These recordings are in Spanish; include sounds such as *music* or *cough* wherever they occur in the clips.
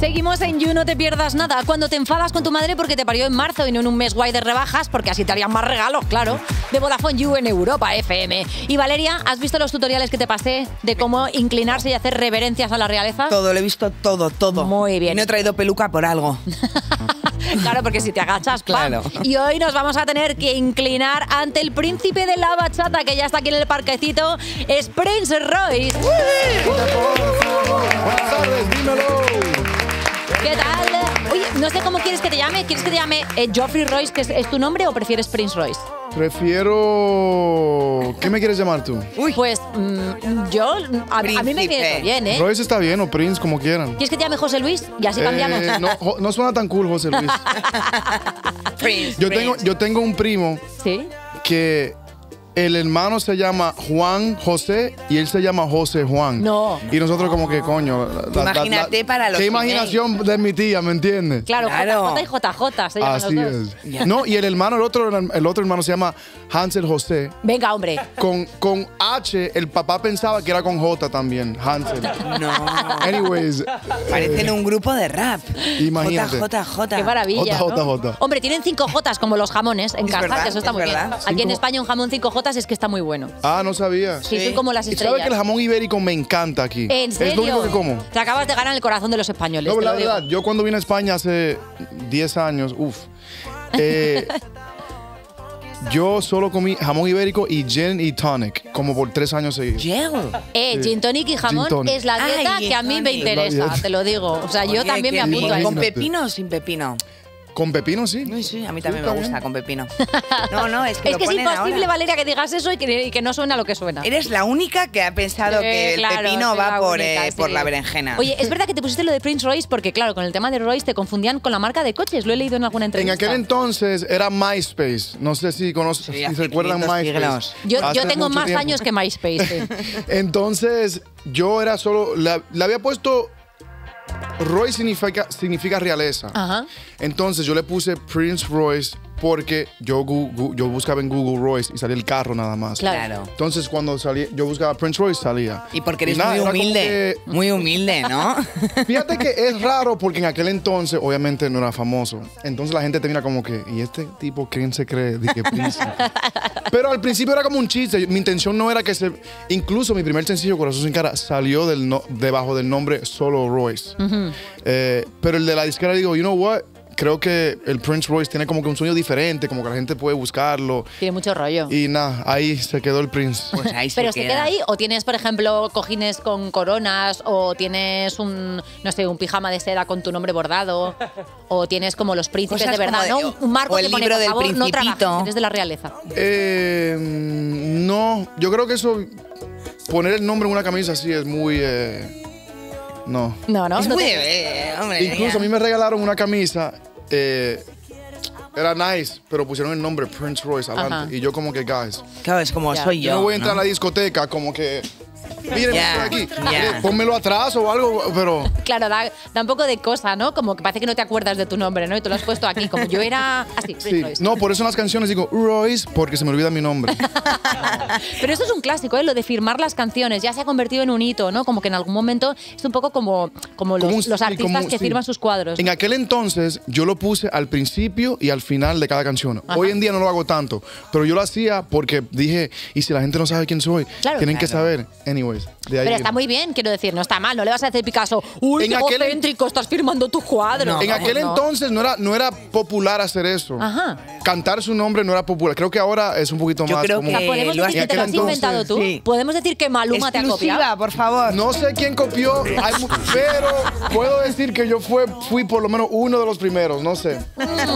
Seguimos en You, no te pierdas nada. Cuando te enfadas con tu madre porque te parió en marzo y no en un mes guay de rebajas, porque así te harían más regalos, claro. De Vodafone You en Europa FM. Y Valeria, ¿has visto los tutoriales que te pasé de cómo inclinarse y hacer reverencias a la realeza? Todo, lo he visto todo, todo. Muy bien. Y no he traído peluca por algo. *laughs* Claro, porque si te agachas, ¡pam! Claro. Y hoy nos vamos a tener que inclinar ante el príncipe de la bachata que ya está aquí en el parquecito, es Prince Royce. Buenas tardes, dímelo. ¿Qué tal? Oye, no sé cómo quieres que te llame. ¿Quieres que te llame eh, Geoffrey Royce, que es, es tu nombre, o prefieres Prince Royce? Prefiero. ¿Qué me quieres llamar tú? Pues mm, yo, a, a mí me viene bien, ¿eh? Royce está bien o Prince, como quieran. ¿Quieres que te llame José Luis? Y así cambiamos. Eh, no, jo- no suena tan cool, José Luis. *laughs* Yo tengo, yo tengo un primo ¿Sí? que el hermano se llama Juan José y él se llama José Juan. No. Y nosotros como que, coño. la- la- Imagínate para los Qué imaginación de mi tía, ¿me entiendes? Claro, Claro. JJ y JJ se llaman Así los dos. es. No, y el hermano, el otro, el otro hermano se llama Hansel José. Venga, hombre. Con, con H, el papá pensaba que era con J también, Hansel. No. Anyways. Parecen un grupo de rap. Imagínate. JJJ. Qué maravilla. Jota, ¿no? jota, jota. Hombre, tienen 5 Jotas como los jamones en Es casa, verdad, que eso está es muy verdad. bien. Aquí en Cinco- España un jamón 5 Es que está muy bueno. Ah, no sabía. Sí, son como las Y estrellas. sabes que el jamón ibérico me encanta aquí. ¿En serio? Es lo único que como. Te acabas de ganar el corazón de los españoles. No, la verdad, yo cuando vine a España hace 10 años, uff, *laughs* yo solo comí jamón ibérico y gin y tonic, como por tres años seguidos. Eh, Sí. gin tonic y jamón tonic. es la dieta Ay, que a mí gin me tonic. interesa, te lo digo. O sea, yo Oye, también me apunto ahí. ¿Con pepino o sin pepino? Con pepino, sí. Ay, sí, a mí también Sí, me gusta bien. con pepino. *laughs* No, no, es que Es lo que es ponen imposible, ahora. Valeria, que digas eso y que, y que no suena lo que suena. Eres la única que ha pensado Eh, que el claro, pepino va la por, única, eh, por la berenjena. Oye, es *laughs* verdad que te pusiste lo de Prince Royce porque, claro, con el tema de Royce te confundían con la marca de coches. Lo he leído en alguna En entrevista. aquel entonces era MySpace. No sé si conocen, Sí, si se recuerdan 500 MySpace. siglos. yo, tengo más tiempo. años que MySpace. sí. *laughs* Entonces, yo era solo. Le, le había puesto. Roy significa, significa realeza. Ajá. Entonces, yo le puse Prince Royce porque yo, yo buscaba en Google Royce y salía el carro nada más. Claro. Entonces, cuando salía, yo buscaba Prince Royce, salía. Y porque eres nada, muy humilde. que- Muy humilde, ¿no? *laughs* Fíjate que es raro porque en aquel entonces, obviamente, no era famoso. Entonces la gente te mira como que, ¿y este tipo quién se cree? De que príncipe? *laughs* Pero al principio era como un chiste. Mi intención no era que se. Incluso mi primer sencillo, Corazón sin cara, salió del no- debajo del nombre Solo Royce. Eh, pero el de la disquera digo, you know what? Creo que el Prince Royce tiene como que un sueño diferente, como que la gente puede buscarlo. Tiene mucho rollo. Y nada, ahí se quedó el Prince. Pues ahí Pero se queda ahí, o tienes, por ejemplo, cojines con coronas, o tienes un, no sé, un pijama de seda con tu nombre bordado, o tienes como los príncipes Cosas de verdad, de- ¿no? Un marco o el que pone, libro por del favor, no trabajes, eres de la realeza. Eh, no, yo creo que eso, poner el nombre en una camisa así es muy... eh, no. No, no. Es no muy... te- eh, hombre, Incluso ya. a mí me regalaron una camisa, eh, era nice, pero pusieron el nombre Prince Royce adelante. Ajá. Y yo como que, guys, Claro, es como soy yo yo. no voy a entrar ¿no? a la discoteca como que... Miren, Ya, estoy aquí. Mire, Pónmelo atrás o algo, pero... Claro, da, da un poco de cosa, ¿no? Como que parece que no te acuerdas de tu nombre, ¿no? Y tú lo has puesto aquí, como yo era así, Sí, Royce. no, por eso en las canciones digo Royce porque se me olvida mi nombre. *laughs* Pero esto es un clásico, ¿eh? Lo de firmar las canciones. Ya se ha convertido en un hito, ¿no? Como que en algún momento es un poco como, como los, un- artistas como- que sí. firman sus cuadros. En aquel entonces yo lo puse al principio y al final de cada canción. Ajá. Hoy en día no lo hago tanto, pero yo lo hacía porque dije, y si la gente no sabe quién soy, Claro. tienen que saber. Anyways, de ahí. Pero está muy bien, quiero decir, no está mal, no le vas a decir Picasso, uy, En qué aquel- egocéntrico, estás firmando tu cuadro. No. En aquel No. entonces no era, no era popular hacer eso. Ajá. Cantar su nombre no era popular. Creo que ahora es un poquito Yo más creo sea, Eh, podemos decir que te lo has inventado tú. sí. Podemos decir que Maluma te ha copiado. Exclusiva, por favor. No sé quién copió, pero puedo decir que yo fue, fui por lo menos uno de los primeros, no sé.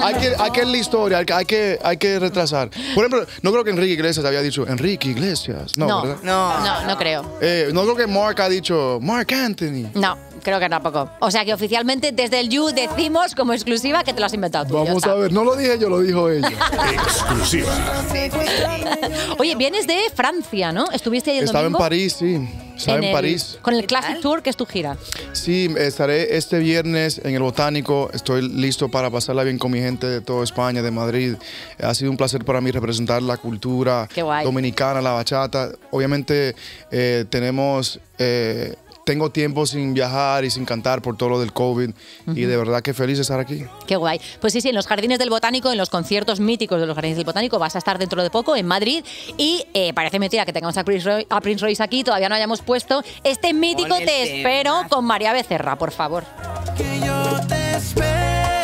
Hay que, hay que ver la historia, hay que, hay, que, hay que retrasar. Por ejemplo, no creo que Enrique Iglesias había dicho Enrique Iglesias. No, No, ¿verdad? No. no, no creo. Eh, no creo que Mark ha dicho Mark Anthony. No, creo que tampoco. O sea que oficialmente desde el You decimos como exclusiva que te lo has inventado tú. Vamos a ver, no lo dije yo, lo dijo ella. *laughs* Exclusiva. *laughs* Oye, vienes de Francia, ¿no? Estuviste ahí el Estaba en. París, sí. En, el- París. Con el ¿Qué Classic? Tour, que es tu gira. Sí, estaré este viernes en el Botánico. Estoy listo para pasarla bien con mi gente de toda España, de Madrid. Ha sido un placer para mí representar la cultura dominicana, la bachata. Obviamente eh, tenemos eh, tengo tiempo sin viajar y sin cantar por todo lo del COVID. Y de verdad que feliz de estar aquí. Qué guay. Pues sí, sí, en los Jardines del Botánico, en los conciertos míticos de los Jardines del Botánico, vas a estar dentro de poco en Madrid. Y eh, parece mentira que tengamos a Prince, Roy- a Prince Royce aquí, todavía no hayamos puesto este mítico Te tema. espero con María Becerra, por favor. que yo te espero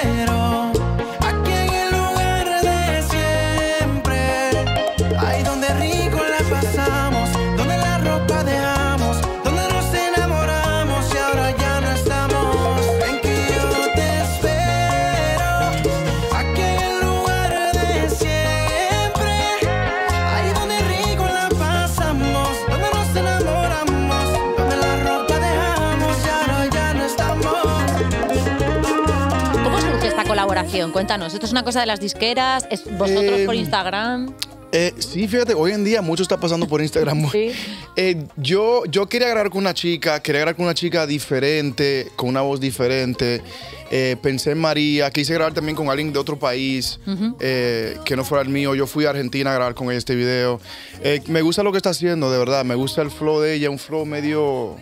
Cuéntanos. ¿Esto es una cosa de las disqueras? ¿Es vosotros Eh, por Instagram? Eh, sí, fíjate, hoy en día mucho está pasando por Instagram. Sí. *laughs* Eh, yo, yo quería grabar con una chica, quería grabar con una chica diferente, con una voz diferente. Eh, pensé en María, quise grabar también con alguien de otro país eh, que no fuera el mío. Yo fui a Argentina a grabar con ella este video. Eh, me gusta lo que está haciendo, de verdad. Me gusta el flow de ella, un flow medio.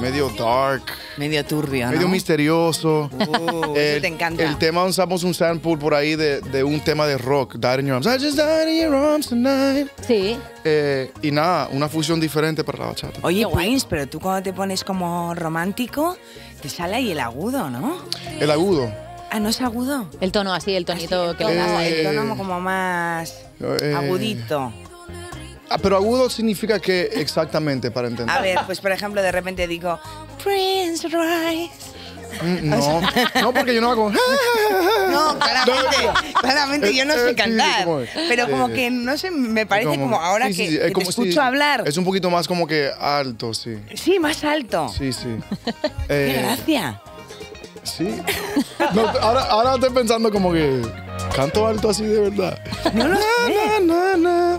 Medio dark, Medio turbio, ¿no? medio misterioso. Uh, eso te encanta. El tema usamos un sample por ahí de, de un tema de rock, Died in Your Arms. I just died in your arms tonight. Sí. Eh, y nada, una fusión diferente para la bachata. Oye. Prince, pero tú cuando te pones como romántico, te sale ahí el agudo, ¿no? El agudo. Ah, ¿no es agudo? El tono así, el tonito que le tono, das. el Eh, tono como más eh, agudito. Ah, pero agudo significa que exactamente, para entender. A ver, pues por ejemplo, de repente digo, Prince Rice. Mm, No, no, porque yo no hago. *laughs* No, claramente, claramente yo no sé Eh, cantar. como- pero como que, no sé, me parece como, ahora que, te escucho hablar. Es un poquito más como que alto, sí. Sí, más alto. Sí, sí. *laughs* Qué Eh, gracia. Sí. No, ahora, ahora estoy pensando como que canto alto así de verdad. No lo sé. Na, na, na.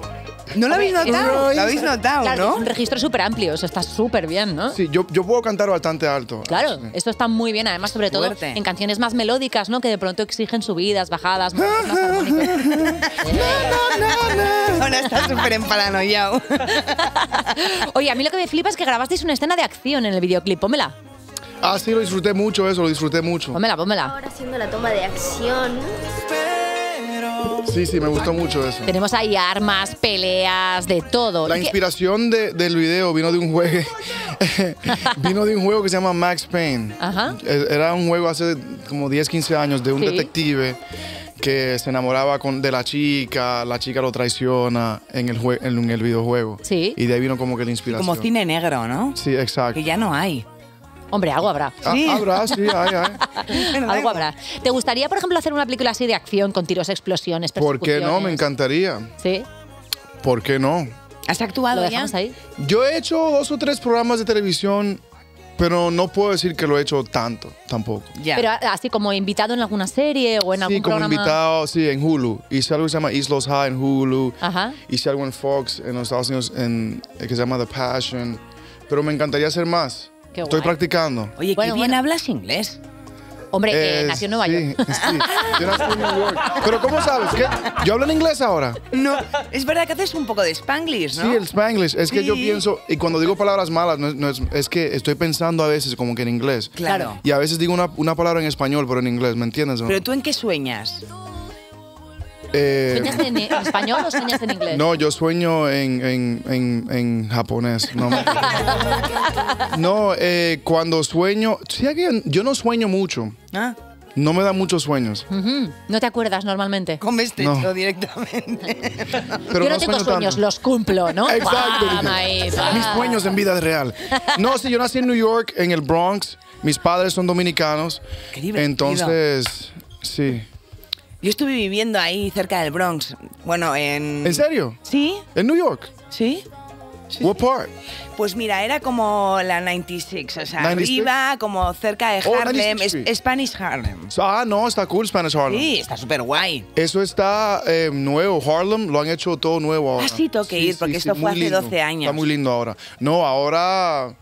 ¿No lo habéis notado? ¿Lo habéis notado, Claro, es no? un registro súper amplio, eso está súper bien, ¿no? Sí, yo, yo puedo cantar bastante alto. Claro, Sí. esto está muy bien, además, sobre todo Fuerte. en canciones más melódicas, ¿no? Que de pronto exigen subidas, bajadas, más. *laughs* Ahora está súper emparanoiado. *laughs* Oye, a mí lo que me flipa es que grabasteis una escena de acción en el videoclip. Pómela, Ah, sí, lo disfruté mucho eso, lo disfruté mucho. pómela, pómela. Ahora haciendo la toma de acción. Sí, sí, me gustó mucho eso. Tenemos ahí armas, peleas, de todo. La ¿Y qué- inspiración de- del video vino de un juego, *laughs* vino de un juego que se llama Max Payne. Ajá. E- Era un juego hace como 10, 15 años de un Sí. detective que se enamoraba con, de la chica, la chica lo traiciona en el, jue- en, el videojuego. Sí. Y de ahí vino como que la inspiración. Como cine negro, ¿no? Sí, exacto. Que ya no hay. Hombre, algo habrá. Ah, Sí. habrá, sí, hay, hay. *laughs* Algo habrá. ¿Te gustaría, por ejemplo, hacer una película así de acción con tiros, explosiones, ¿Por qué no? Me encantaría. Sí, ¿Por qué no? ¿Has lo actuado ya? ahí. Yo he hecho dos o tres programas de televisión, pero no puedo decir que lo he hecho tanto, tampoco. Ya. Pero así como invitado en alguna serie o en Sí, algún como programa. invitado, sí, en Hulu. Hice algo que se llama Islos High en Hulu. Ajá. Hice algo en Fox, en los Estados Unidos, en, eh, que se llama The Passion. Pero me encantaría hacer más. Qué Estoy guay. practicando. Oye, Bueno, qué bien bueno. hablas inglés. Hombre, que Eh, nació en Nueva sí, York. Sí, yo nací en New York. Pero ¿cómo sabes? ¿Qué? ¿Yo hablo en inglés ahora? No, es verdad que haces un poco de Spanglish, ¿no? Sí, el Spanglish. Es que yo pienso, y cuando digo palabras malas, no es, no es, es que estoy pensando a veces como que en inglés. Claro. Y a veces digo una, una palabra en español, pero en inglés, ¿me entiendes? no? Pero tú en qué sueñas? Eh, ¿Sueñas en, en español o sueñas en inglés? No, yo sueño en, en, en, en japonés. No, me- *laughs* no eh, cuando sueño, sí, yo no sueño mucho. ¿Ah? No me da muchos sueños. ¿No te acuerdas normalmente? Comes No. techo directamente. *laughs* Pero Yo no, no tengo sueño sueños, tanto. los cumplo, ¿no? Exacto. Mis sueños en vida real. No, sí, yo nací en New York, en el Bronx. Mis padres son dominicanos. Qué divertido. Entonces, sí. Yo estuve viviendo ahí cerca del Bronx. Bueno, en... ¿En serio? ¿Sí? ¿En New York? ¿Sí? What part? Pues mira, era como la 96, o sea, 96? arriba, como cerca de Oh, Harlem, 96 es- Street. Spanish Harlem. Ah, no, está cool Spanish Harlem. Sí, está súper guay. Eso está eh, nuevo. Harlem lo han hecho todo nuevo ahora. Ah, sí, tengo que ir, porque esto fue hace lindo. 12 años. Está muy lindo ahora. No, ahora.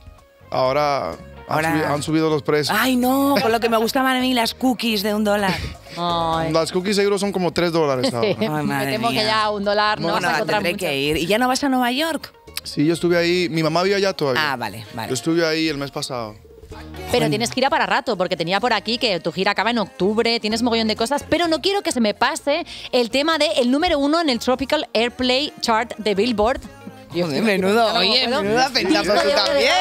Ahora. Han Ahora- Han, subido los precios. Ay, no, con lo que me gustaban a mí las cookies de un dólar. Ay. Las cookies seguro son como 3 dólares *laughs* ahora. Me madre temo que mía. ya un dólar no bueno, vas a encontrar mucho. que ir. ¿Y ya no vas a Nueva York? Sí, yo estuve ahí. Mi mamá vive allá todavía. Ah, vale, Yo vale. estuve ahí el mes pasado. Pero tienes gira para rato, porque tenía por aquí que tu gira acaba en octubre, tienes mogollón de cosas, pero no quiero que se me pase el tema de el número uno en el Tropical Airplay Chart de Billboard. Joder, menudo, no oye, puedo. menuda penita Disco tú también.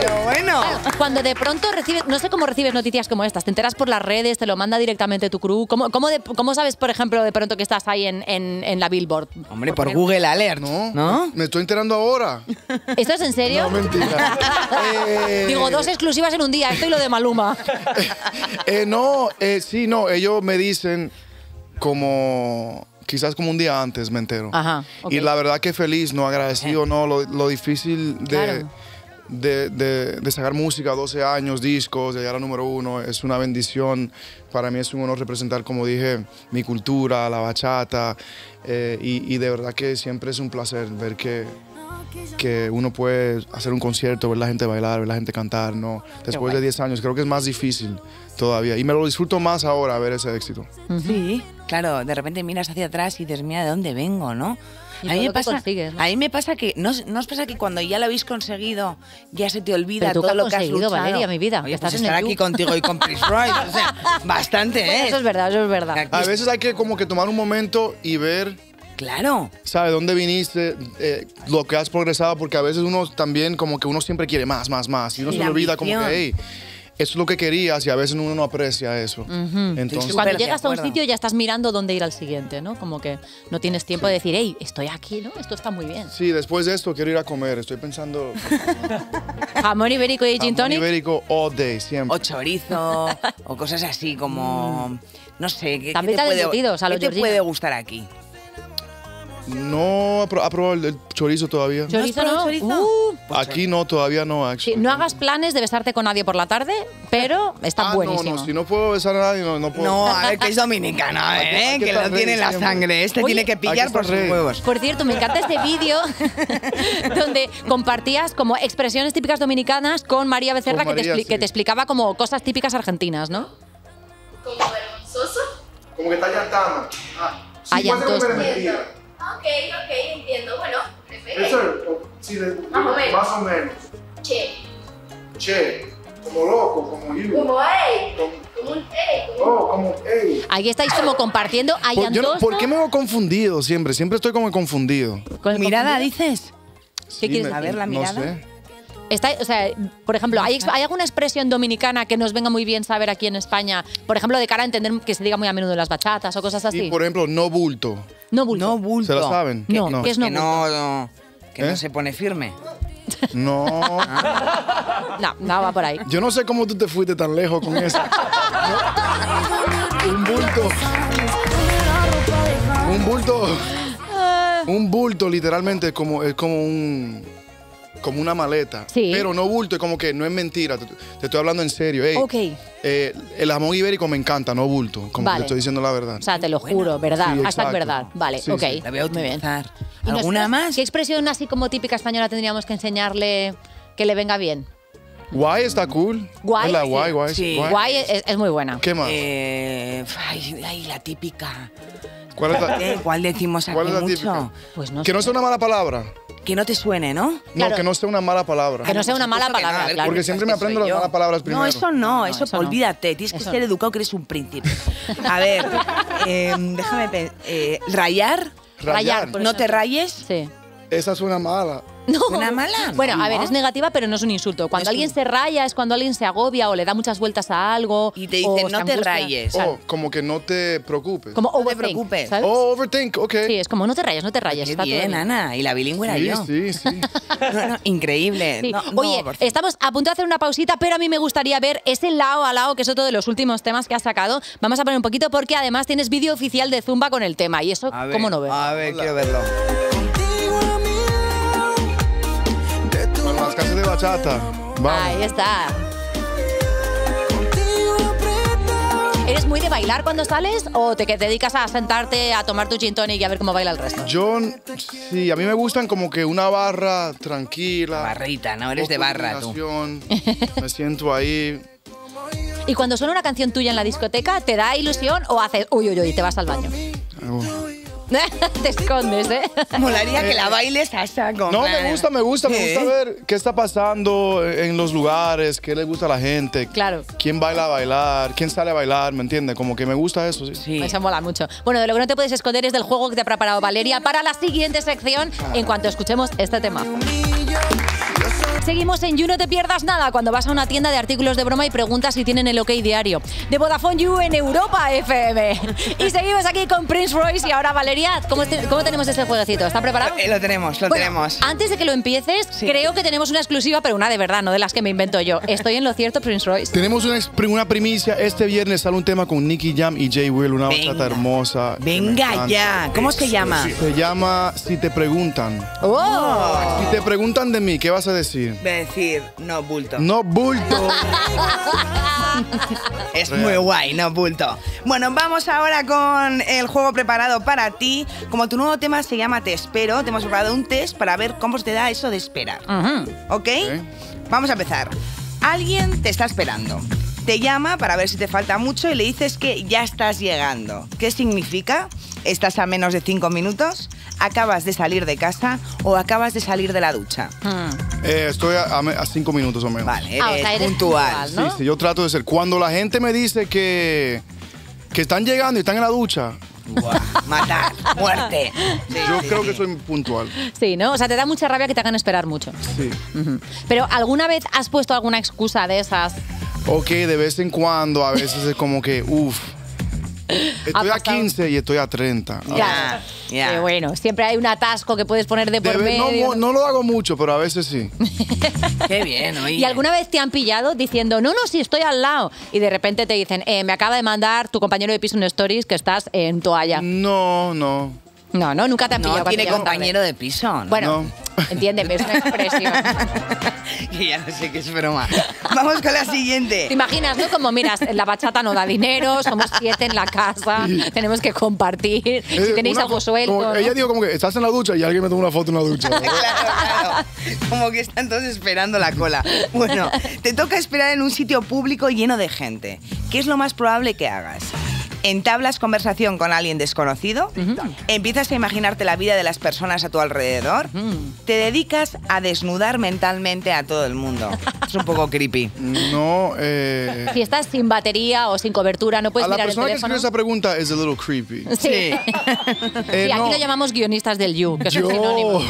Pero bueno. Claro, cuando de pronto recibes, no sé cómo recibes noticias como estas, te enteras por las redes, te lo manda directamente tu crew. ¿Cómo, cómo, de- cómo sabes, por ejemplo, de pronto que estás ahí en, en- en la Billboard? Hombre, por Google Alert, No, ¿no? Me estoy enterando ahora. ¿Esto es en serio? No, mentira. Eh, Digo, dos exclusivas en un día, esto y lo de Maluma. eh, no, eh, sí, no, ellos me dicen como quizás como un día antes me entero. Ajá, ok. Y la verdad que feliz, no agradecido, no, lo, lo difícil de, Claro. de, de- de sacar música, 12 años, discos, de llegar a número uno, es una bendición. Para mí es un honor representar, como dije, mi cultura, la bachata. eh, y, y de verdad que siempre es un placer ver que, que uno puede hacer un concierto, ver la gente bailar, ver la gente cantar, ¿no? Después de 10 años, creo que es más difícil todavía. Y me lo disfruto más ahora ver ese éxito. Sí, claro, de repente miras hacia atrás y dices, mira, ¿de dónde vengo, no? Y a mí, me pasa, ¿no? a mí me pasa que, ¿no, ¿no os pasa que cuando ya lo habéis conseguido, ya se te olvida Pero tú todo lo que has conseguido, luchado? Valeria, mi vida, Oye, estás pues en estar el aquí contigo y con Prince *laughs* Royce, o sea, bastante, ¿eh? Eso es verdad, eso es verdad. Aquí- A veces hay que como que tomar un momento y ver Claro. ¿Sabes dónde viniste? eh, lo que has progresado, porque a veces uno también, como que uno siempre quiere más, más, más. Y uno Sí, se olvida, como que, hey, es lo que querías y a veces uno no aprecia eso. Entonces, Súper Cuando de llegas a un sitio ya estás mirando dónde ir al siguiente, ¿no? Como que no tienes tiempo de decir, hey, estoy aquí, ¿no? Esto está muy bien. sí, después de esto quiero ir a comer. Estoy pensando. *laughs* Jamón ibérico y gin jamón tonic. ibérico all day, siempre. O chorizo, o cosas así como, no sé, ¿qué, qué También te te puede, qué te puede gustar aquí? No ha pro- ha probado el, el chorizo todavía. Chorizo, ¿no? chorizo? Uh, Aquí no, todavía no. sí, actually. no hagas planes de besarte con nadie por la tarde, pero *laughs* está Ah, buenísimo. No, no, si no puedo besar a nadie, no, no puedo. No, a ver, que es dominicano, ¿eh? que Que lo tiene en la sangre. Este Oye, tiene que pillar por sus huevos. Por cierto, me encanta este vídeo *laughs* donde compartías como expresiones típicas dominicanas con María Becerra Con que, te María, expli- que sí. te explicaba como cosas típicas argentinas, ¿no? Como vergonzoso. Como que está llantando. Ah, Ah, llantoso. mentira. Ok, ok, entiendo. Bueno, perfecto. Eso, sí, de- Más o menos. más o menos. Che, Che, como loco, como you. como ey, Como- como un ey, como Oh, como, ey. Aquí estáis como compartiendo a Por, yo no-. ¿por qué me veo confundido siempre? Siempre estoy como confundido. con ¿Mirada confundido. dices? Sí, quieres me- A ver, la No mirada. sé. Está- o sea, por ejemplo, ¿hay, ¿hay alguna expresión dominicana que nos venga muy bien saber aquí en España? Por ejemplo, de cara a entender que se diga muy a menudo en las bachatas o cosas así. Y por ejemplo, no bulto. No bulto. No bulto. ¿Se la saben? No, No. ¿qué es no que no, no, que ¿Eh? no se pone firme. No. No, no va por ahí. Yo no sé cómo tú te fuiste tan lejos con eso. Un bulto. Un bulto. Un bulto literalmente es como, es como un como una maleta. Sí. Pero no bulto, es como que no es mentira. Te, te estoy hablando en serio. Ey, Ok. eh, el jamón ibérico me encanta, no bulto. Como Vale. que te estoy diciendo la verdad. O sea, te lo juro, ¿verdad? Sí, exacto. verdad. Vale, Sí, ok. sí. La voy a Muy bien. utilizar. ¿Y ¿Alguna más? ¿Qué expresión así como típica española tendríamos que enseñarle que le venga bien? Guay está cool. Guay, Hola, sí. guay, guay. Sí. Guay es, es muy buena. ¿Qué más? Eh, ay, ay, la típica. ¿Cuál es la, ¿Eh? *laughs* ¿Cuál decimos aquí cuál es la mucho? típica? Pues no que no sea una mala palabra. Que no te suene, ¿no? Claro. No, que no sea una mala palabra. Que no sea una mala supuesto que no, palabra, a ver, claro. Porque siempre me Es aprendo las malas palabras primero. No, eso no, eso, eso no. olvídate. Tienes que Eso ser no. educado que eres un príncipe. A ver, *laughs* eh, déjame pensar. rayar, Rayar, por no te rayes. Sí. Esa suena mala. No. ¿Una mala? Bueno, a ver, es negativa, pero no es un insulto. Cuando Es alguien un- se raya es cuando alguien se agobia o le da muchas vueltas a algo. Y te dice, no te rayes. O como que no te preocupes. como No te overthink, preocupes. ¿sabes? Oh, overthink, ok. Sí, es como no te rayes, no te rayes. Qué está todo bien, Ana. Y la bilingüe era sí, yo. sí, sí. *laughs* No, no, increíble. Sí. Oye, estamos a punto de hacer una pausita, pero a mí me gustaría ver ese lado a lado, que es otro de los últimos temas que has sacado. Vamos a poner un poquito porque además tienes vídeo oficial de Zumba con el tema. Y eso, A ver, ¿cómo no ver? A ver, quiero verlo. De bachata. Vamos. Ahí está. ¿Eres muy de bailar cuando sales o te que te dedicas a sentarte a tomar tu gin tonic y a ver cómo baila el resto? Yo, sí, a mí me gustan como que una barra tranquila. Barrita, ¿no? Eres de barra, tú. Me siento ahí. Y cuando suena una canción tuya en la discoteca, ¿te da ilusión o haces uy, uy, uy, te vas al baño? *laughs* te escondes, ¿eh? Molaría que la bailes a saco. No, man. me gusta, me gusta, me ¿Eh? gusta ver qué está pasando en los lugares, qué le gusta a la gente. Claro. Quién baila a bailar, quién sale a bailar, ¿me entiendes? Como que me gusta eso, sí. Sí. Eso mola mucho. Bueno, de lo que no te puedes esconder es del juego que te ha preparado Valeria para la siguiente sección en cuanto escuchemos este tema. Seguimos en You No Te Pierdas Nada cuando vas a una tienda de artículos de broma y preguntas si tienen el OK diario. De Vodafone You en Europa FM. Y seguimos aquí con Prince Royce y ahora Valeria. ¿Cómo, te- cómo tenemos ese jueguecito? ¿Está preparado? Eh, Lo tenemos, lo Bueno, tenemos. Antes de que lo empieces, Sí. creo que tenemos una exclusiva, pero una de verdad, no de las que me invento yo. ¿Estoy en lo cierto, Prince Royce? Tenemos una, una primicia. Este viernes sale un tema con Nicky Jam y Jay Will, una Venga. bachata hermosa. Venga ya. ¿Cómo se llama? Se llama Si te preguntan. ¡Oh! Si te preguntan de mí, ¿qué vas a decir? Voy a decir, no bulto. No bulto. *laughs* Es muy guay, no bulto. Bueno, vamos ahora con el juego preparado para ti. Como tu nuevo tema se llama Te espero, te hemos preparado un test para ver cómo te da eso de esperar. Ujú. ¿Ok? Vamos a empezar. Alguien te está esperando. Te llama para ver si te falta mucho y le dices que ya estás llegando. ¿Qué significa? ¿Estás a menos de cinco minutos? ¿Acabas de salir de casa o acabas de salir de la ducha? Mm. Eh, estoy a, a cinco minutos o menos. Vale, eres, Ah, o sea, eres puntual. puntual, ¿no? Sí, sí, yo trato de ser. Cuando la gente me dice que, que están llegando y están en la ducha, Buah, matar, *laughs* muerte. Sí, yo sí, creo sí. que soy puntual. Sí, ¿no? O sea, te da mucha rabia que te hagan esperar mucho. Sí. Pero ¿alguna vez has puesto alguna excusa de esas? Ok, de vez en cuando, a veces es como que, uff, estoy a pasado. 15 y estoy a 30. Ya, ya. Que bueno, siempre hay un atasco que puedes poner de por ve- no, medio. mo- no lo hago mucho, pero a veces sí. *laughs* Qué bien, oye. ¿Y alguna vez te han pillado diciendo, no, no, si estoy al lado? Y de repente te dicen, eh, me acaba de mandar tu compañero de piso en stories que estás en toalla. No, no. No, no, nunca te han pillado. No tiene compañero tarde. de piso. ¿no? Bueno, No. Entiéndeme, es una expresión. *laughs* que ya no sé qué es broma. Vamos con la siguiente. ¿Te imaginas, no? Como, miras, la bachata no da dinero, somos siete en la casa, tenemos que compartir, si Eh, tenéis una algo suelto. como- ¿no? Ella dijo como que estás en la ducha y alguien me toma una foto en la ducha. *laughs* Claro, claro. Como que están todos esperando la cola. Bueno, te toca esperar en un sitio público lleno de gente. ¿Qué es lo más probable que hagas? ¿Entablas conversación con alguien desconocido? ¿Empiezas a imaginarte la vida de las personas a tu alrededor? ¿Te dedicas a desnudar mentalmente a todo el mundo? *laughs* Es un poco creepy. No, eh... Si estás sin batería o sin cobertura, no puedes A la mirar el persona que teléfono. escribió esa pregunta es a little creepy. Sí. *laughs* Eh, Sí, aquí no. lo llamamos guionistas del You, que Yo,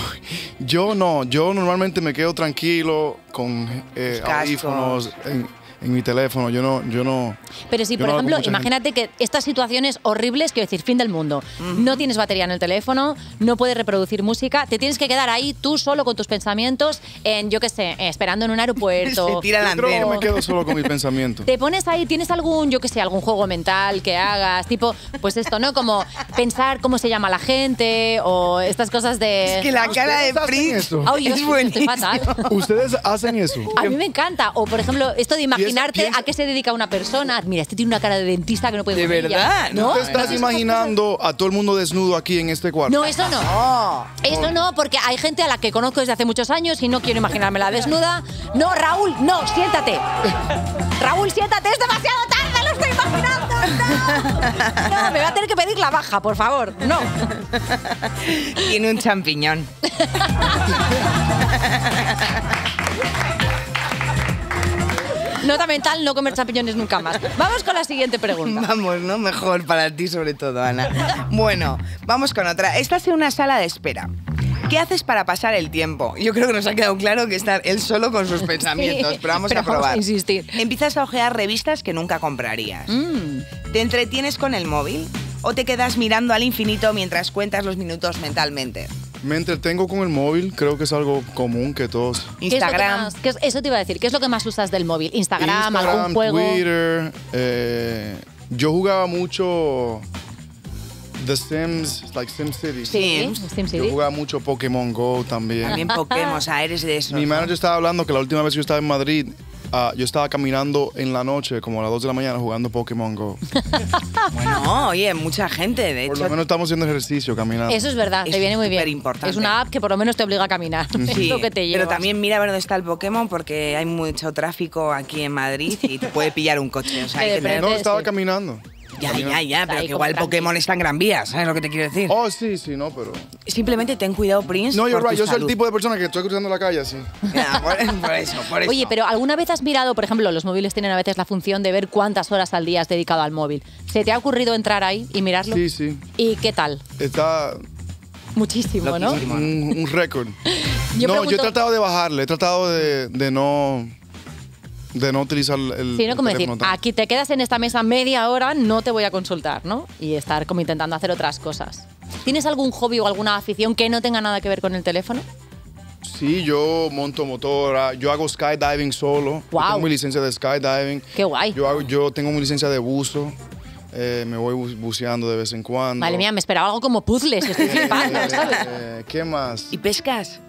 yo no, yo normalmente me quedo tranquilo con eh, Cascos. audífonos en, en mi teléfono. Yo no, yo no. Pero si, yo por no ejemplo, imagínate que estas situaciones horribles, quiero decir, fin del mundo, no tienes batería en el teléfono, no puedes reproducir música, te tienes que quedar ahí tú solo con tus pensamientos, en, yo qué sé, eh, esperando en un aeropuerto. *laughs* Se tira la gente. Yo creo que me quedo solo con mis pensamientos. Te pones ahí, tienes algún, yo qué sé, algún juego mental que hagas, tipo, pues esto, ¿no? Como pensar cómo se llama la gente o estas cosas de... Es que la cara de ¿Ustedes hacen Prince yo es sí, buenísima. estoy fatal. Ustedes hacen eso. A mí me encanta. O, por ejemplo, esto de imaginarte piensa- a qué se dedica una persona. Mira, este tiene una cara de dentista que no puede ¿De verdad? ¿No? ¿Te estás imaginando a todo el mundo desnudo aquí en este cuarto? No, eso no. Oh, Eso no, porque hay gente a la que conozco desde hace muchos años y no quiero imaginármela desnuda. No, Raúl, no, siéntate. *laughs* Raúl, siéntate, es demasiado tarde, lo estoy imaginando. No, no me va a tener que pedir la baja, por favor. No. tiene un champiñón. *laughs* Nota mental, no comer champiñones nunca más. Vamos con la siguiente pregunta. *laughs* Vamos, ¿no? Mejor para ti sobre todo, Ana. Bueno, vamos con otra. Estás en una sala de espera. ¿Qué haces para pasar el tiempo? Yo creo que nos ha quedado claro que estar él solo con sus *laughs* pensamientos, Sí, pero vamos pero a probar. vamos a insistir. Empiezas a ojear revistas que nunca comprarías. Mm. ¿Te entretienes con el móvil? ¿O te quedas mirando al infinito mientras cuentas los minutos mentalmente? Me entretengo con el móvil, creo que es algo común que todos. ¿Qué es lo que Instagram. más- qué es- eso te iba a decir. ¿Qué es lo que más usas del móvil? Instagram, algún Instagram, juego. Twitter. eh, yo jugaba mucho The Sims, like SimCity. Sí. Sí, SimCity. Yo jugaba mucho Pokémon Go también. También Pokémon, *laughs* o sea, eres de eso. Mi manager estaba hablando que la última vez que yo estaba en Madrid, ah, yo estaba caminando en la noche, como a las 2 de la mañana, jugando Pokémon Go. *laughs* Bueno, oye, mucha gente, de Por hecho. lo menos estamos haciendo ejercicio caminando. Eso es verdad, te viene muy bien. Es una app que por lo menos te obliga a caminar. *laughs* es Sí, lo que te pero llevas. también mira a ver dónde está el Pokémon porque hay mucho tráfico aquí en Madrid y te puede pillar un coche. O sea, hay Que que tener- no, estaba caminando. Ya, ya, ya, pero que igual tranqui. Pokémon está en Gran Vía, ¿sabes lo que te quiero decir? Oh, sí, sí, no, pero... Simplemente ten cuidado, Prince. No, you're por right. tu Yo soy el salud. tipo de persona que estoy cruzando la calle así. Ya, por, por eso, por eso. Oye, pero ¿alguna vez has mirado, por ejemplo, los móviles tienen a veces la función de ver cuántas horas al día has dedicado al móvil? ¿Se te ha ocurrido entrar ahí y mirarlo? Sí, sí. ¿Y qué tal? Está Muchísimo, ¿no? Loquísimo. un, un récord. *laughs* Yo no, yo he pregunto- tratado de bajarle. He tratado de, de no... De no utilizar el Sí, ¿no? el Como decir, tanto. aquí te quedas en esta mesa media hora, no te voy a consultar, ¿no? Y estar como intentando hacer otras cosas. ¿Tienes algún hobby o alguna afición que no tenga nada que ver con el teléfono? Sí, yo monto motora, yo hago skydiving solo. Yo Guau. tengo mi licencia de skydiving. Qué guay. Yo, hago- yo tengo mi licencia de buzo. eh, me voy bu- buceando de vez en cuando. Madre mía, me esperaba algo como puzzles, estoy *laughs* flipando, Eh, ¿sabes? eh, ¿Qué más? ¿Y pescas?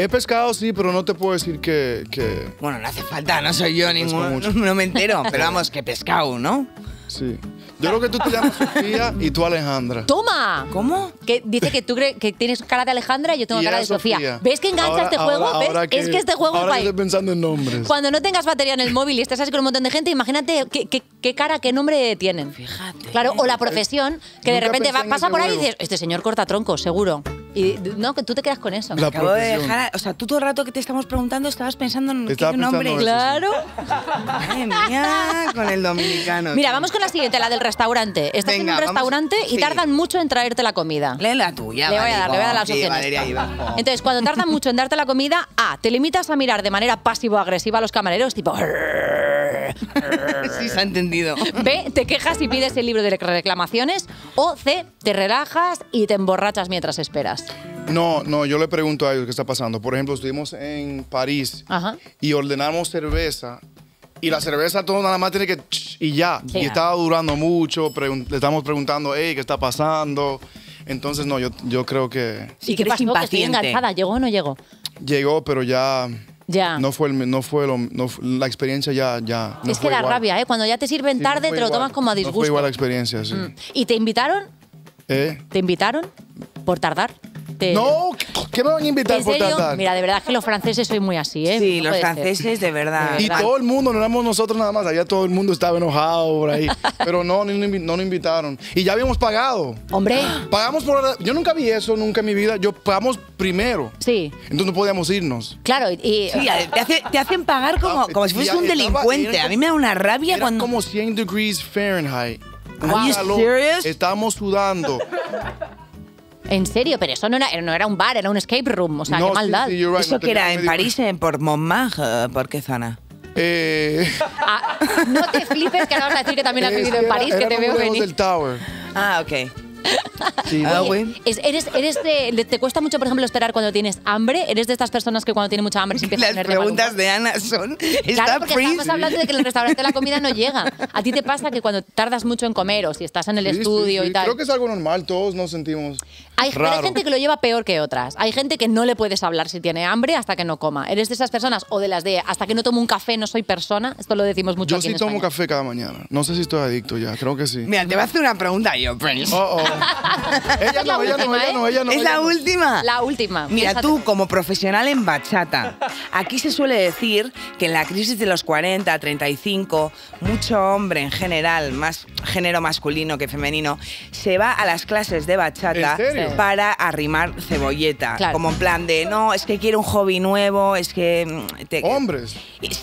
He pescado, sí, pero no te puedo decir que... que Bueno, no hace falta, no soy yo mucho. *laughs* No me entero, *laughs* pero vamos, que pescado, ¿no? sí. Yo creo que tú te llamas Sofía y tú Alejandra. ¡Toma! ¿Cómo? Que dice que tú crees que tienes cara de Alejandra y yo tengo Y cara de Sofía. Sofía. ¿Ves que engancha Ahora- este juego? ahora- ¿Ves? ahora es que este juego es Ahora que guay. estoy pensando en nombres. Cuando no tengas batería en el móvil y estés así con un montón de gente, imagínate qué, qué- qué cara, qué nombre tienen. Fíjate. Claro, o la profesión, que de repente va- pasa por ahí y dices, este señor corta troncos, seguro. Y no, que tú te quedas con eso. La Acabo de dejar... O sea, tú todo el rato que te estamos preguntando estabas pensando en Estaba qué nombre... Claro. Madre mía, con el dominicano. Mira, vamos con la siguiente, la del restaurante. Estás en un vamos- restaurante y sí. tardan mucho en traerte la comida. Lee la tuya, Le voy a dar, le voy a dar las Sí, opciones. Valeria. Entonces, cuando tardan mucho en darte la comida, A, te limitas a mirar de manera pasivo-agresiva a los camareros, tipo... *laughs* Sí, se ha entendido. B, te quejas y pides el libro de reclamaciones. O C, te relajas y te emborrachas mientras esperas. No, no, yo le pregunto a ellos qué está pasando. Por ejemplo, estuvimos en París Ajá. y ordenamos cerveza. Y la cerveza todo nada más tiene que... Y ya. Sí. Y estaba durando mucho. le estamos preguntando, hey, ¿qué está pasando? Entonces, no, yo, yo creo que Sí, ¿Y que eres pasó? Que estoy impaciente. enganchada. ¿Llegó o no llegó? llegó, pero ya... Ya. No fue, el, no fue lo, no la experiencia ya, ya no es que da rabia, ¿eh? Cuando ya te sirven Sí, tarde, te lo igual. tomas como a No fue disgusto. igual la experiencia, sí. Mm. ¿Y te invitaron? ¿Eh? ¿Te invitaron? ¿Por tardar? Te- No, ¿qué- ¿qué me van a invitar ¿En por serio? tardar? Mira, de verdad que los franceses soy muy así, ¿eh? Sí, No los franceses, de verdad. Y verdad. todo el mundo, no éramos nosotros nada más, allá todo el mundo estaba enojado por ahí. *laughs* Pero no, no, no, no nos invitaron. Y ya habíamos pagado. Hombre, Pagamos por... Yo nunca vi eso, nunca en mi vida. Yo pagamos primero. sí. Entonces no podíamos irnos. Claro, y... Sí, te, hace- te hacen pagar como, Ah, como si fueses un estaba- delincuente. era A mí me da una rabia Era cuando... como 100 degrees Fahrenheit. Serious? Estábamos sudando. En serio, pero eso no era, no era un bar, era un escape room. O sea, No, qué sí, maldad. sí, you're right, ¿Eso no que era en París, en por Montmartre? ¿Por qué zona? Eh, Ah, no te flipes que ahora vas a decir que también has vivido en era- París, que era te veo venir. del Tower. Ah, ok. Sí, Ah, güey. Es- eres, eres de, ¿Te cuesta mucho, por ejemplo, esperar cuando tienes hambre? ¿Eres de estas personas que cuando tiene mucha hambre se empieza a Las de mal preguntas de Ana son... Claro, ¿Está porque Prince? estamos hablando de que en el restaurante la comida no llega. ¿A ti te pasa que cuando tardas mucho en comer o si estás en el Sí, sí, estudio sí. y tal? Creo que es algo normal, todos nos sentimos Hay, pero hay gente que lo lleva peor que otras. Hay gente que no le puedes hablar si tiene hambre hasta que no coma. ¿Eres de esas personas o de las de hasta que no tomo un café no soy persona? Esto lo decimos mucho Yo aquí sí en tomo España. café cada mañana. No sé si estoy adicto ya, creo que sí. Mira, te voy a hacer una pregunta yo, Prince. Oh, oh. *laughs* ella es la no, ella no, ella ¿eh? no, ella no. ¿Es ella la no. última? La última. Mira, tú como profesional en bachata, aquí se suele decir que en la crisis de los 40, 35, mucho hombre en general, más género masculino que femenino, se va a las clases de bachata ¿En serio? Para arrimar cebolleta. Claro. Como en plan de, no, es que quiero un hobby nuevo, es que... mm, te- Hombres.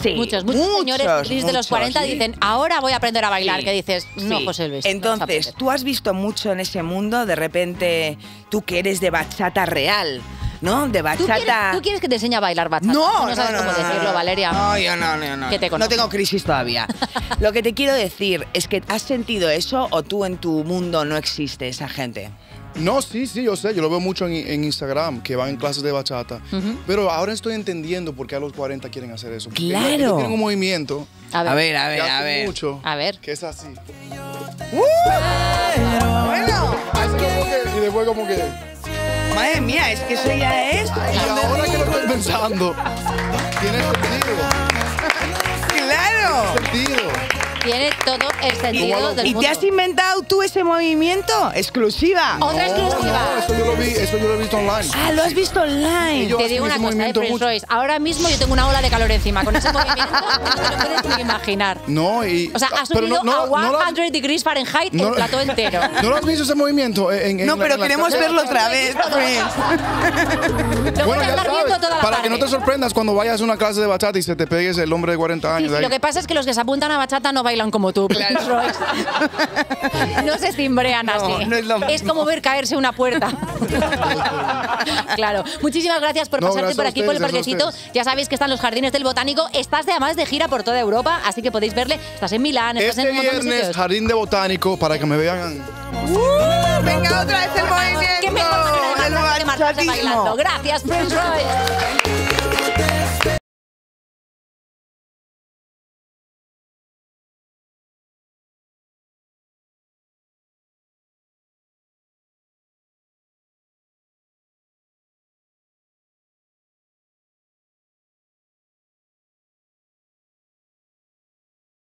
Sí, Muchos, muchos, señores muchos, crisis de los muchos. 40 dicen, ahora voy a aprender a bailar. Sí. Que dices, no, Sí. José Luis. Entonces, tú has visto mucho en ese mundo, de repente, tú que eres de bachata real, ¿no? De ¿Tú bachata... quieres, tú quieres que te enseñe a bailar bachata? No, no, no sabes no, cómo no, decirlo, no. Valeria. No, yo no, no, no. Que te no tengo crisis todavía. Lo que te quiero decir es que has sentido eso o tú en tu mundo no existe esa gente. No, sí, sí, yo sé, yo lo veo mucho en, en Instagram, que van en clases de bachata. Pero ahora estoy entendiendo por qué a los 40 quieren hacer eso. Porque Claro. ellos- tienen un movimiento A ver. A ver, a ver, que a hace ver. mucho, A ver. que es así. Bueno, como que- y después como que... madre mía, es que eso ya es. Y ahora que lo estoy pensando, tiene sentido, ¡Claro! sentido. Tiene todo el sentido del ¿Y mundo. te has inventado tú ese movimiento? Exclusiva. Otra exclusiva. No, eso yo lo vi, eso yo lo he visto online. Ah, lo has visto online. Y yo- Te digo ese una cosa, eh, Prince. Royce. Ahora mismo yo tengo una ola de calor encima. Con ese movimiento no te lo puedes ni imaginar. No, y. O sea, subido no- no- a no lo has- 100 degrees Fahrenheit no- el plató entero. *laughs* ¿No lo has visto ese movimiento? En, en No, pero en la queremos verlo otra vez, Prince. Lo Bueno, voy a ya andar viendo sabes, toda la para que no te sorprendas cuando vayas a una clase de bachata y se te pegue el hombre de 40 Sí, años. sí, ahí. lo que pasa es que los que se apuntan a bachata no bailan como tú, Royce. No se cimbrean No, así. no es lo mismo. como ver caerse una puerta. *laughs* claro. Muchísimas gracias por No, pasarte gracias por aquí por el ustedes, gracias a parquecito. Ya sabéis que están los jardines del botánico. Estás de además de gira por toda Europa, así que podéis verle. Estás en Milán, estás Este en un montón de viernes, sitios. Jardín de Botánico, para que me vean. Venga, otra vez el movimiento. Manera de el de bailando. Gracias, Prince Royce.